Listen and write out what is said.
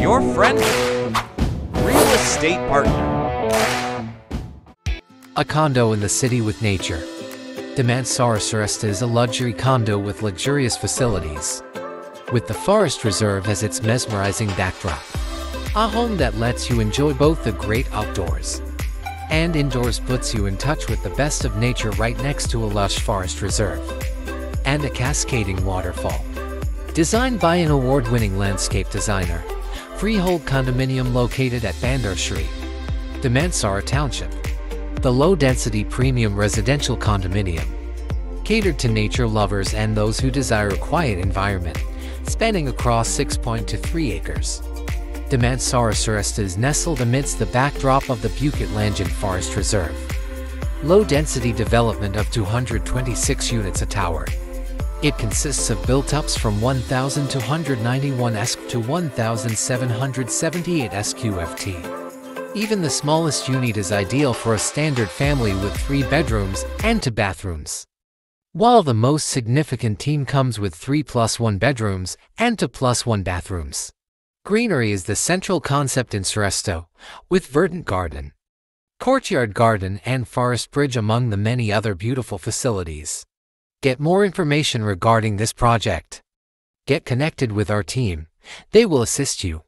your friend, real estate partner. A condo in the city with nature. Damansara Seresta is a luxury condo with luxurious facilities. With the forest reserve as its mesmerizing backdrop. A home that lets you enjoy both the great outdoors and indoors puts you in touch with the best of nature right next to a lush forest reserve and a cascading waterfall. Designed by an award-winning landscape designer, freehold condominium located at Bandar Sri, Damansara Township. The low-density premium residential condominium, catered to nature lovers and those who desire a quiet environment, spanning across 6.23 acres. Damansara Seresta is nestled amidst the backdrop of the Bukit Lanjan Forest Reserve. Low-density development of 226 units a tower. It consists of built-ups from 1,291 SQ to 1,778 SQFT. Even the smallest unit is ideal for a standard family with three bedrooms and two bathrooms. While the most significant team comes with 3 plus 1 bedrooms and 2 plus 1 bathrooms. Greenery is the central concept in Seresta, with verdant garden, courtyard garden and forest bridge among the many other beautiful facilities. Get more information regarding this project. Get connected with our team. They will assist you.